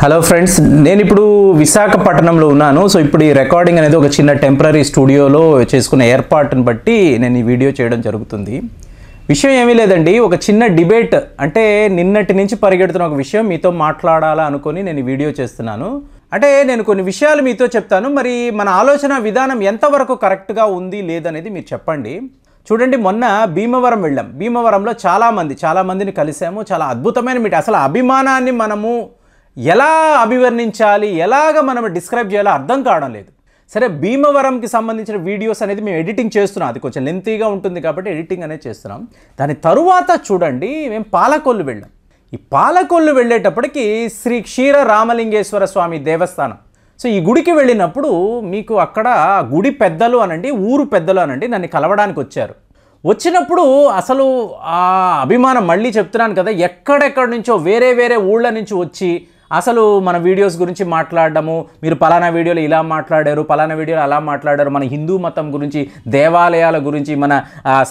Hello friends నేను ఇప్పుడు విశాఖపట్నంలో ఉన్నాను. సో ఇప్పుడు ఈ రికార్డింగ్ అనేది ఒక చిన్న టెంపరీ స్టూడియోలో చేసుకున్న ఏర్పాటును బట్టి నేను ఈ వీడియో చేయడం జరుగుతుంది. విషయం ఏమీ లేదండి. ఒక చిన్న డిబేట్ అంటే నిన్నటి నుంచి పరిగెడుతున్న ఒక విషయం మీతో మాట్లాడాలా అనుకొని నేను ఈ వీడియో చేస్తున్నాను. అంటే నేను కొన్ని విషయాలు మీతో చెప్తాను. మరి మన ఆలోచన విధానం ఎంతవరకు కరెక్ట్గా ఉంది లేదనేది మీరు చెప్పండి. చూడండి మొన్న భీమవరం వెళ్ళాం. భీమవరంలో చాలామంది చాలామందిని కలిసాము. చాలా అద్భుతమైన మీటి అసలు అభిమానాన్ని మనము ఎలా అభివర్ణించాలి ఎలాగ మనం డిస్క్రైబ్ చేయాలో అర్థం కావడం లేదు. సరే భీమవరంకి సంబంధించిన వీడియోస్ అనేది మేము ఎడిటింగ్ చేస్తున్నాం. అది కొంచెం లెంతీగా ఉంటుంది కాబట్టి ఎడిటింగ్ అనేది చేస్తున్నాం. దాని తరువాత చూడండి మేము పాలకొల్లు వెళ్ళాం. ఈ పాలకొల్లు వెళ్ళేటప్పటికి శ్రీ క్షీర రామలింగేశ్వర స్వామి దేవస్థానం. సో ఈ గుడికి వెళ్ళినప్పుడు మీకు అక్కడ గుడి పెద్దలు అనండి ఊరు పెద్దలు అనండి నన్ను కలవడానికి వచ్చారు. వచ్చినప్పుడు అసలు ఆ అభిమానం మళ్ళీ చెప్తున్నాను కదా ఎక్కడెక్కడి నుంచో వేరే వేరే ఊళ్ళ నుంచి వచ్చి అసలు మన వీడియోస్ గురించి మాట్లాడడము మీరు పలానా వీడియోలో ఇలా మాట్లాడారు పలానా వీడియోలో అలా మాట్లాడారు మన హిందూ మతం గురించి దేవాలయాల గురించి మన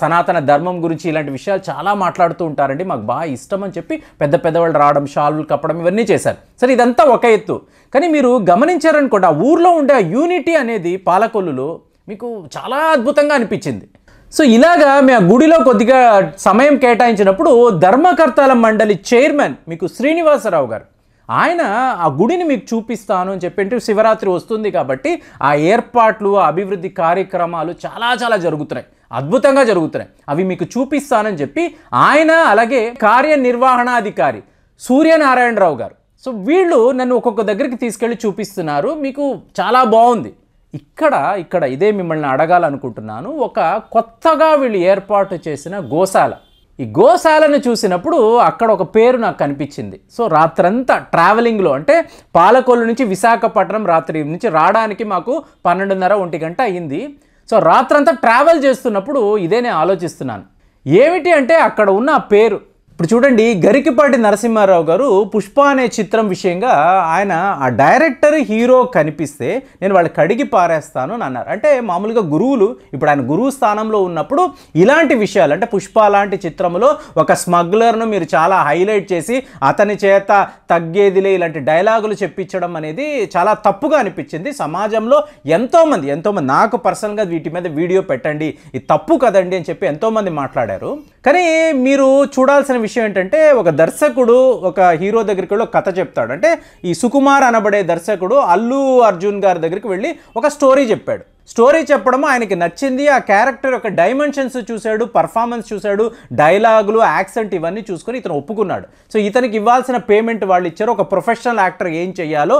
సనాతన ధర్మం గురించి ఇలాంటి విషయాలు చాలా మాట్లాడుతూ ఉంటారండి. మాకు బాగా ఇష్టం అని చెప్పి పెద్ద పెద్దవాళ్ళు రావడం షాల్లు కప్పడం ఇవన్నీ చేశారు. సరే ఇదంతా ఒక ఎత్తు. కానీ మీరు గమనించారనుకోండి ఆ ఊర్లో ఉండే ఆ యూనిటీ అనేది పాలకొల్లులో మీకు చాలా అద్భుతంగా అనిపించింది. సో ఇలాగా మీ ఆ గుడిలో కొద్దిగా సమయం కేటాయించినప్పుడు ధర్మకర్తల మండలి చైర్మన్ మీకు శ్రీనివాసరావు గారు ఆయన ఆ గుడిని మీకు చూపిస్తాను అని చెప్పి శివరాత్రి వస్తుంది కాబట్టి ఆ ఏర్పాట్లు ఆ అభివృద్ధి కార్యక్రమాలు చాలా చాలా జరుగుతున్నాయి. అద్భుతంగా జరుగుతున్నాయి. అవి మీకు చూపిస్తానని చెప్పి ఆయన అలాగే కార్యనిర్వహణాధికారి సూర్యనారాయణరావు గారు. సో వీళ్ళు నన్ను ఒక్కొక్క దగ్గరికి తీసుకెళ్ళి చూపిస్తున్నారు. మీకు చాలా బాగుంది. ఇక్కడ ఇక్కడ ఇదే మిమ్మల్ని అడగాలనుకుంటున్నాను. ఒక కొత్తగా వీళ్ళు ఏర్పాటు చేసిన గోశాల. ఈ గోశాలను చూసినప్పుడు అక్కడ ఒక పేరు నాకు కనిపించింది. సో రాత్రంతా ట్రావెలింగ్లో అంటే పాలకొల్లు నుంచి విశాఖపట్నం రాత్రి నుంచి రావడానికి మాకు పన్నెండున్నర ఒంటి గంట అయింది. సో రాత్రంతా ట్రావెల్ చేస్తున్నప్పుడు ఇదే నేను ఆలోచిస్తున్నాను. ఏమిటి అంటే అక్కడ ఉన్న ఆ పేరు. ఇప్పుడు చూడండి గరికిపాటి నరసింహారావు గారు పుష్ప అనే చిత్రం విషయంగా ఆయన ఆ డైరెక్టర్ హీరో కనిపిస్తే నేను వాళ్ళకి కడిగి పారేస్తాను అని అన్నారు. అంటే మామూలుగా గురువులు ఇప్పుడు ఆయన గురువు స్థానంలో ఉన్నప్పుడు ఇలాంటి విషయాలు అంటే పుష్ప లాంటి చిత్రంలో ఒక స్మగ్లర్ను మీరు చాలా హైలైట్ చేసి అతని చేత తగ్గేదిలే ఇలాంటి డైలాగులు చెప్పించడం అనేది చాలా తప్పుగా అనిపించింది. సమాజంలో ఎంతోమంది ఎంతోమంది నాకు పర్సనల్గా వీటి మీద వీడియో పెట్టండి ఇది తప్పు కదండి అని చెప్పి ఎంతోమంది మాట్లాడారు. కానీ మీరు చూడాల్సిన విషయం ఏంటంటే ఒక దర్శకుడు ఒక హీరో దగ్గరికి వెళ్ళి ఒక కథ చెప్తాడు. అంటే ఈ సుకుమార్ అనబడే దర్శకుడు అల్లు అర్జున్ గారి దగ్గరికి వెళ్ళి ఒక స్టోరీ చెప్పాడు. స్టోరీ చెప్పడం ఆయనకి నచ్చింది. ఆ క్యారెక్టర్ యొక్క డైమెన్షన్స్ చూశాడు పర్ఫార్మెన్స్ చూశాడు డైలాగులు యాక్సెంట్ ఇవన్నీ చూసుకొని ఇతను ఒప్పుకున్నాడు. సో ఇతనికి ఇవ్వాల్సిన పేమెంట్ వాళ్ళు ఇచ్చారు. ఒక ప్రొఫెషనల్ యాక్టర్ ఏం చేయాలో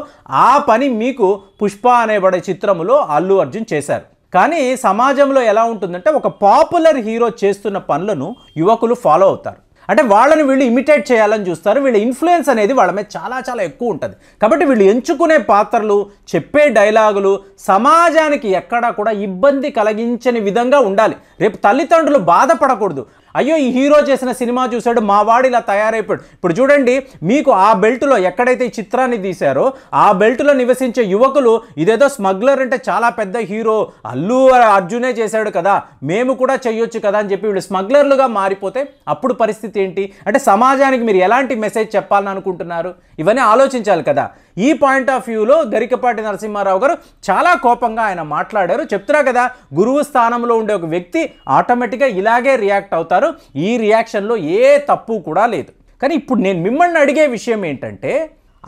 ఆ పని మీకు పుష్ప అనేబడే చిత్రములో అల్లు అర్జున్ చేశారు. కానీ సమాజంలో ఎలా ఉంటుందంటే ఒక పాపులర్ హీరో చేస్తున్న పనులను యువకులు ఫాలో అవుతారు. అంటే వాళ్ళని వీళ్ళు ఇమిటేట్ చేయాలని చూస్తారు. వీళ్ళ ఇన్ఫ్లుయెన్స్ అనేది వాళ్ళ మీద చాలా చాలా ఎక్కువ ఉంటుంది. కాబట్టి వీళ్ళు ఎంచుకునే పాత్రలు చెప్పే డైలాగులు సమాజానికి ఎక్కడా కూడా ఇబ్బంది కలిగించని విధంగా ఉండాలి. రేపు తల్లిదండ్రులు బాధపడకూడదు. అయ్యో ఈ హీరో చేసిన సినిమా చూశాడు మా వాడు ఇలా తయారైపోయాడు. ఇప్పుడు చూడండి మీకు ఆ బెల్ట్లో ఎక్కడైతే ఈ చిత్రాన్ని తీశారో ఆ బెల్ట్లో నివసించే యువకులు ఇదేదో స్మగ్లర్ అంటే చాలా పెద్ద హీరో అల్లు అర్జునే చేశాడు కదా మేము కూడా చెయ్యొచ్చు కదా అని చెప్పి వీళ్ళు స్మగ్లర్లుగా మారిపోతే అప్పుడు పరిస్థితి ఏంటి? అంటే సమాజానికి మీరు ఎలాంటి మెసేజ్ చెప్పాలని అనుకుంటున్నారు? ఇవన్నీ ఆలోచించాలి కదా. ఈ పాయింట్ ఆఫ్ వ్యూలో గరికపాటి నరసింహారావు గారు చాలా కోపంగా ఆయన మాట్లాడారు. చెప్తున్నా కదా గురువు స్థానంలో ఉండే ఒక వ్యక్తి ఆటోమేటిక్గా ఇలాగే రియాక్ట్ అవుతారు. ఈ రియాక్షన్లో ఏ తప్పు కూడా లేదు. కానీ ఇప్పుడు నేను మిమ్మల్ని అడిగే విషయం ఏంటంటే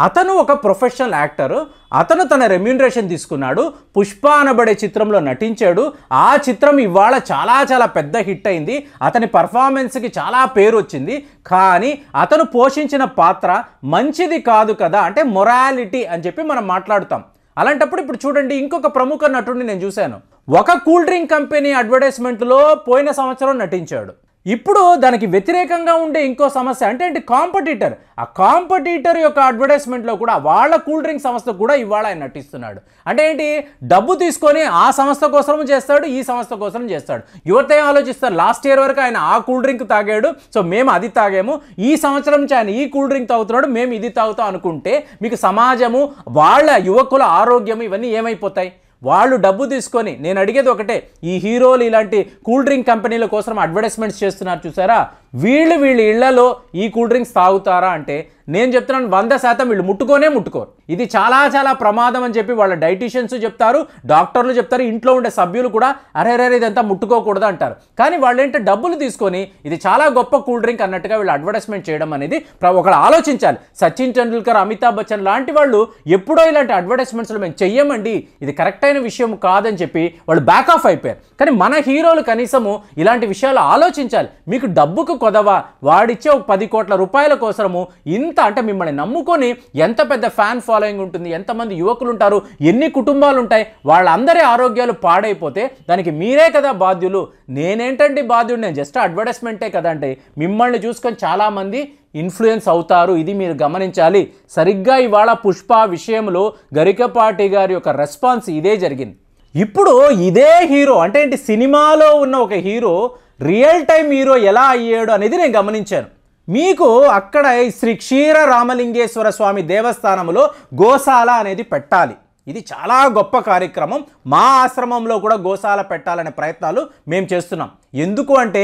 అతను ఒక ప్రొఫెషనల్ యాక్టర్ అతను తన రెమ్యూనరేషన్ తీసుకున్నాడు పుష్ప అనబడే చిత్రంలో నటించాడు ఆ చిత్రం ఇవాళ చాలా చాలా పెద్ద హిట్ అయింది అతని పర్ఫార్మెన్స్కి చాలా పేరు వచ్చింది కానీ అతను పోషించిన పాత్ర మంచిది కాదు కదా అంటే మొరాలిటీ అని చెప్పి మనం మాట్లాడుతాం. అలాంటప్పుడు ఇప్పుడు చూడండి ఇంకొక ప్రముఖ నటుడిని నేను చూశాను. ఒక కూల్ డ్రింక్ కంపెనీ అడ్వర్టైజ్మెంట్లో పోయిన సంవత్సరం నటించాడు. ఇప్పుడు దానికి వ్యతిరేకంగా ఉండే ఇంకో సమస్య అంటే ఏంటి? కాంపిటీటర్. ఆ కాంపిటీటర్ యొక్క అడ్వర్టైజ్మెంట్లో కూడా వాళ్ళ కూల్ డ్రింక్ సంస్థ కూడా ఇవాళ ఆయన నటిస్తున్నాడు. అంటే ఏంటి? డబ్బు తీసుకొని ఆ సంస్థ కోసం చేస్తాడు ఈ సంస్థ కోసం చేస్తాడు. యువత ఏం ఆలోచిస్తారు లాస్ట్ ఇయర్ వరకు ఆయన ఆ కూల్ డ్రింక్ తాగాడు సో మేము అది తాగాము. ఈ సంవత్సరం నుంచి ఆయన ఈ కూల్ డ్రింక్ తాగుతున్నాడు మేము ఇది తాగుతాం అనుకుంటే మీకు సమాజము వాళ్ళ యువకుల ఆరోగ్యం ఇవన్నీ ఏమైపోతాయి? వాళ్ళు డబ్బు తీసుకొని నేను అడిగేది ఒకటే ఈ హీరోలు ఇలాంటి కూల్ డ్రింక్ కంపెనీల కోసం అడ్వర్టైజ్మెంట్స్ చేస్తున్నారు చూసారా? వీళ్ళు వీళ్ళ ఇళ్ళలో ఈ కూల్ డ్రింక్స్ తాగుతారా అంటే నేను చెప్తున్నాను వంద శాతం వీళ్ళు ముట్టుకోనే ముట్టుకోరు. ఇది చాలా చాలా ప్రమాదం అని చెప్పి వాళ్ళ డైటీషియన్స్ చెప్తారు డాక్టర్లు చెప్తారు ఇంట్లో ఉండే సభ్యులు కూడా అరే అరే ఇదంతా ముట్టుకోకూడదు అంటారు. కానీ వాళ్ళు ఏంటంటే డబ్బులు తీసుకొని ఇది చాలా గొప్ప కూల్ డ్రింక్ అన్నట్టుగా వీళ్ళు అడ్వర్టైజ్మెంట్ చేయడం అనేది ప్ర- ఆలోచించాలి. సచిన్ టెండూల్కర్ అమితాబ్ బచ్చన్ లాంటి వాళ్ళు ఎప్పుడో ఇలాంటి అడ్వర్టైజ్మెంట్స్లో మేము చెయ్యమండి ఇది కరెక్ట్ అయిన విషయం కాదని చెప్పి వాళ్ళు బ్యాక్ ఆఫ్ అయిపోయారు. కానీ మన హీరోలు కనీసము ఇలాంటి విషయాలు ఆలోచించాలి. మీకు డబ్బుకు కొదవా వాడిచ్చే ఒక పది కోట్ల రూపాయల కోసము ఇంత అంటే మిమ్మల్ని నమ్ముకొని ఎంత పెద్ద ఫ్యాన్ ఫాలోయింగ్ ఉంటుంది ఎంతమంది యువకులు ఉంటారు ఎన్ని కుటుంబాలు ఉంటాయి వాళ్ళందరి ఆరోగ్యాలు పాడైపోతే దానికి మీరే కదా బాధ్యులు. నేనేంటండి బాధ్యుడు? నేను జస్ట్ అడ్వర్టైజ్మెంటే కదండి మిమ్మల్ని చూసుకొని చాలామంది ఇన్ఫ్లుయెన్స్ అవుతారు. ఇది మీరు గమనించాలి. సరిగ్గా ఇవాళ పుష్ప విషయంలో గరికపాటి గారి యొక్క రెస్పాన్స్ ఇదే జరిగింది. ఇప్పుడు ఇదే హీరో అంటే ఏంటి? సినిమాలో ఉన్న ఒక హీరో రియల్ టైం హీరో ఎలా అయ్యాడు అనేది నేను గమనించాను. మీకు అక్కడ శ్రీ క్షీర రామలింగేశ్వర స్వామి దేవస్థానంలో గోశాల అనేది పెట్టాలి. ఇది చాలా గొప్ప కార్యక్రమం. మా ఆశ్రమంలో కూడా గోశాల పెట్టాలనే ప్రయత్నాలు మేము చేస్తున్నాం. ఎందుకు అంటే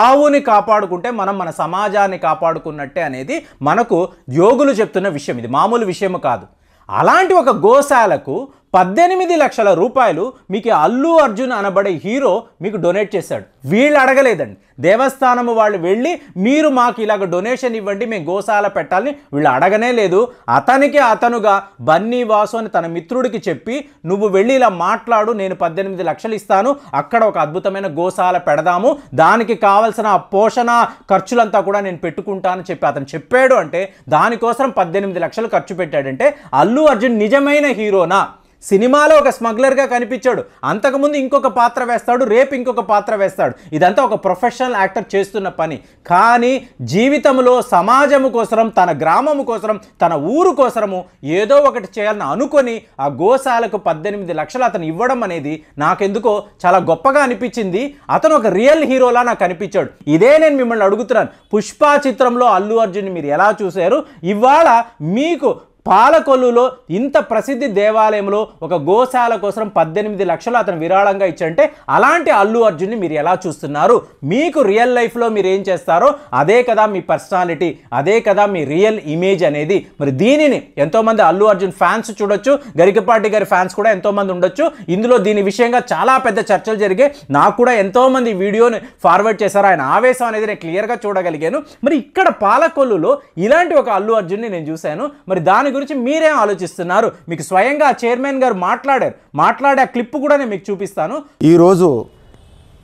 ఆవుని కాపాడుకుంటే మనం మన సమాజాన్ని కాపాడుకున్నట్టే అనేది మనకు యోగులు చెప్తున్న విషయం. ఇది మామూలు విషయం కాదు. అలాంటి ఒక గోశాలకు పద్దెనిమిది లక్షల రూపాయలు మీకు అల్లు అర్జున్ అనబడే హీరో మీకు డొనేట్ చేశాడు. వీళ్ళు అడగలేదండి. దేవస్థానము వాళ్ళు వెళ్ళి మీరు మాకు ఇలాగ డొనేషన్ ఇవ్వండి మేము గోశాల పెట్టాలని వీళ్ళు అడగనే లేదు. అతనికి అతనుగా బన్నీ వాసు అని తన మిత్రుడికి చెప్పి నువ్వు వెళ్ళి ఇలా మాట్లాడు నేను పద్దెనిమిది లక్షలు ఇస్తాను అక్కడ ఒక అద్భుతమైన గోశాల పెడదాము దానికి కావలసిన పోషణ ఖర్చులంతా కూడా నేను పెట్టుకుంటానని చెప్పి అతను చెప్పాడు అంటే దానికోసం పద్దెనిమిది లక్షలు ఖర్చు పెట్టాడంటే అల్లు అర్జున్ నిజమైన హీరోనా? సినిమాలో ఒక స్మగ్లర్గా కనిపించాడు. అంతకుముందు ఇంకొక పాత్ర వేస్తాడు రేపు ఇంకొక పాత్ర వేస్తాడు. ఇదంతా ఒక ప్రొఫెషనల్ యాక్టర్ చేస్తున్న పని. కానీ జీవితంలో సమాజము కోసరం తన గ్రామము కోసరం తన ఊరు కోసరము ఏదో ఒకటి చేయాలని అనుకొని ఆ గోశాలకు పద్దెనిమిది లక్షలు అతను ఇవ్వడం అనేది నాకెందుకో చాలా గొప్పగా అనిపించింది. అతను ఒక రియల్ హీరోలా నాకు అనిపించాడు. ఇదే నేను మిమ్మల్ని అడుగుతున్నాను. పుష్ప చిత్రంలో అల్లు అర్జున్ మీరు ఎలా చూశారు? ఇవాళ మీకు పాలకొల్లులో ఇంత ప్రసిద్ధి దేవాలయంలో ఒక గోశాల కోసం పద్దెనిమిది లక్షలు అతను విరాళంగా ఇచ్చంటే అలాంటి అల్లు అర్జున్ని మీరు ఎలా చూస్తున్నారు? మీకు రియల్ లైఫ్లో మీరు ఏం చేస్తారో అదే కదా మీ పర్సనాలిటీ అదే కదా మీ రియల్ ఇమేజ్ అనేది. మరి దీనిని ఎంతోమంది అల్లు అర్జున్ ఫ్యాన్స్ చూడొచ్చు గరికపాటి గారి ఫ్యాన్స్ కూడా ఎంతోమంది ఉండొచ్చు. ఇందులో దీని విషయంగా చాలా పెద్ద చర్చలు జరిగే నాకు కూడా ఎంతోమంది వీడియోని ఫార్వర్డ్ చేశారు. ఆయన ఆవేశం అనేది నేను క్లియర్గా చూడగలిగాను. మరి ఇక్కడ పాలకొల్లులో ఇలాంటి ఒక అల్లు అర్జున్ని నేను చూశాను. మరి దాని గురించి మీరేం ఆలోచిస్తున్నారు. మీకు స్వయంగా చైర్మన్ గారు మాట్లాడారు. మాట్లాడే క్లిప్ కూడా నేను మీకు చూపిస్తాను. ఈరోజు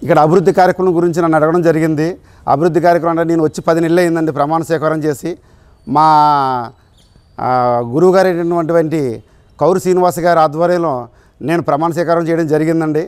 ఇక్కడ అభివృద్ధి కార్యక్రమం గురించి నన్ను అడగడం జరిగింది. అభివృద్ధి కార్యక్రమం అంటే నేను వచ్చి పది నెలలు అయిందండి ప్రమాణ స్వీకారం చేసి. మా గురువుగారు గురువు అయినటువంటి కౌరు శ్రీనివాస్ గారి ఆధ్వర్యంలో నేను ప్రమాణ స్వీకారం చేయడం జరిగిందండి.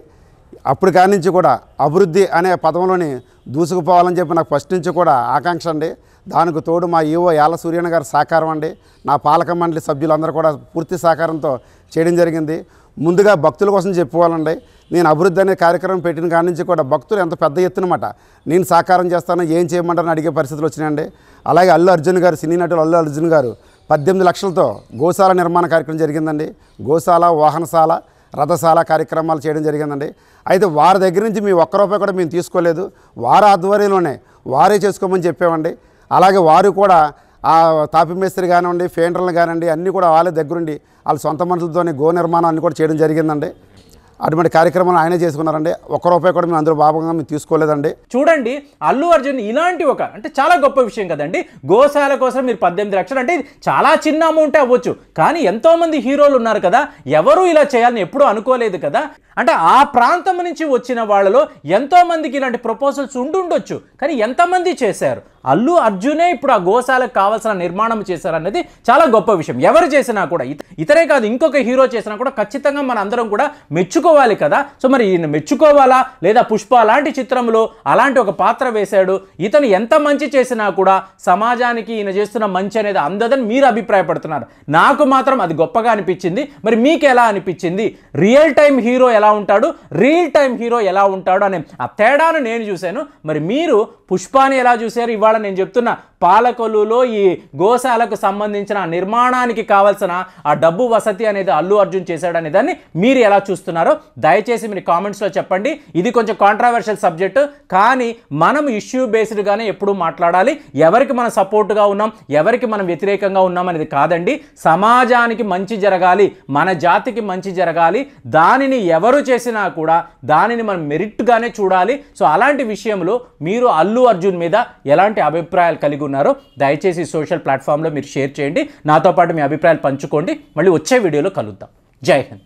అప్పుడు కాడి నుంచి కూడా అభివృద్ధి అనే పదంలోని దూసుకుపోవాలని చెప్పి నాకు ఫస్ట్ నుంచి కూడా ఆకాంక్ష అండి. దానికి తోడు మా ఈవో యాల సూర్యన గారి సహకారం అండి. నా పాలక మండలి సభ్యులందరూ కూడా పూర్తి సహకారంతో చేయడం జరిగింది. ముందుగా భక్తుల కోసం చెప్పుకోవాలండి. నేను అభివృద్ధి అనే కార్యక్రమం పెట్టిన కాడి నుంచి కూడా భక్తులు ఎంత పెద్ద ఎత్తునమాట. నేను సహకారం చేస్తాను ఏం చేయమంటారని అడిగే పరిస్థితులు వచ్చినాయండి. అలాగే అల్లు అర్జున్ గారు సినీ నటులు అల్లు అర్జున్ గారు పద్దెనిమిది లక్షలతో గోశాల నిర్మాణ కార్యక్రమం జరిగిందండి. గోశాల వాహనశాల రథశాల కార్యక్రమాలు చేయడం జరిగిందండి. అయితే వారి దగ్గర నుంచి మీ ఒక్క రూపాయి కూడా మేము తీసుకోలేదు. వారి ఆధ్వర్యంలోనే వారే చేసుకోమని చెప్పామండి. అలాగే వారు కూడా ఆ తాపిమేస్త్రి కానివ్వండి పెయింటర్లు కానివ్వండి అన్నీ కూడా వాళ్ళ దగ్గరుండి వాళ్ళ సొంత మనుషులతోనే గో నిర్మాణాన్ని కూడా చేయడం జరిగిందండి. అటువంటి కార్యక్రమాలు ఆయనే చేసుకున్నారండి. ఒక్క రూపాయి కూడా మేము అందులో భాగంగా మేము తీసుకోలేదండి. చూడండి అల్లు అర్జున్ ఇలాంటి ఒక అంటే చాలా గొప్ప విషయం కదండి. గోశాల కోసం మీరు పద్దెనిమిది లక్షలు అంటే చాలా చిన్న అమౌంటే అవ్వచ్చు. కానీ ఎంతోమంది హీరోలు ఉన్నారు కదా ఎవరు ఇలా చేయాలని ఎప్పుడూ అనుకోలేదు కదా. అంటే ఆ ప్రాంతం నుంచి వచ్చిన వాళ్ళలో ఎంతోమందికి ఇలాంటి ప్రపోజల్స్ ఉండుండొచ్చు. కానీ ఎంతమంది చేశారు? అల్లు అర్జునే ఇప్పుడు ఆ గోశాలకు కావాల్సిన నిర్మాణం చేశారన్నది చాలా గొప్ప విషయం. ఎవరు చేసినా కూడా ఇతరే కాదు ఇంకొక హీరో చేసినా కూడా ఖచ్చితంగా మన అందరం కూడా మెచ్చుకోవాలి కదా. సో మరి ఈయన మెచ్చుకోవాలా? లేదా పుష్ప అలాంటి చిత్రంలో అలాంటి ఒక పాత్ర వేశాడు. ఇతను ఎంత మంచి చేసినా కూడా సమాజానికి ఈయన చేస్తున్న మంచి అనేది అందదని మీరు అభిప్రాయపడుతున్నారు. నాకు మాత్రం అది గొప్పగా అనిపించింది. మరి మీకు ఎలా అనిపించింది? రియల్ టైం హీరో ఎలా ఉంటాడు? రియల్ టైం హీరో ఎలా ఉంటాడు? అనే ఆ తేడాను నేను చూశాను. మరి మీరు పుష్పాని ఎలా చూశారు? ఇవాళ ఇవాళ నేను చెప్తున్న పాలకొల్లులో ఈ గోశాలకు సంబంధించిన నిర్మాణానికి కావలసిన ఆ డబ్బు వసతి అనేది అల్లు అర్జున్ చేశాడనే దాన్ని మీరు ఎలా చూస్తున్నారో దయచేసి మీరు కామెంట్స్లో చెప్పండి. ఇది కొంచెం కాంట్రావర్షియల్ సబ్జెక్ట్ కానీ మనం ఇష్యూ బేస్డ్గానే ఎప్పుడు మాట్లాడాలి. ఎవరికి మనం సపోర్ట్గా ఉన్నాం ఎవరికి మనం వ్యతిరేకంగా ఉన్నాం అనేది కాదండి. సమాజానికి మంచి జరగాలి మన జాతికి మంచి జరగాలి. దానిని ఎవరు చేసినా కూడా దానిని మనం మెరిట్గానే చూడాలి. సో అలాంటి విషయంలో మీరు అల్లు అర్జున్ మీద ఎలాంటి అభిప్రాయాలు కలిగి ఉన్నారో. దయచేసి సోషల్ ప్లాట్ఫామ్లో మీరు షేర్ చేయండి. నాతో పాటు మీ అభిప్రాయాలు పంచుకోండి. మళ్ళీ వచ్చే వీడియోలో కలుద్దాం. జై హింద్.